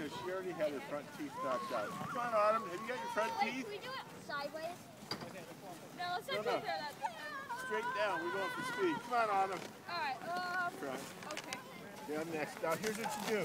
because she already had her front teeth knocked out. Come on, Autumn. Have you got your front Wait, teeth? can we do it sideways? No, let's not no. go through that. Straight down. We're going for speed. Come on, Autumn. Alright, um, Front. okay. Down next. Now, here's what you do.